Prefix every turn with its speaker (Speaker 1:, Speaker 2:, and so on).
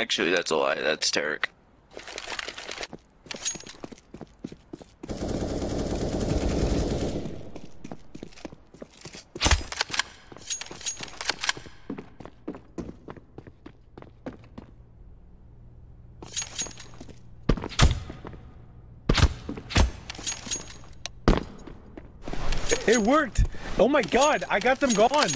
Speaker 1: Actually, that's a lie. That's Tarek.
Speaker 2: It worked! Oh my god, I got them gone!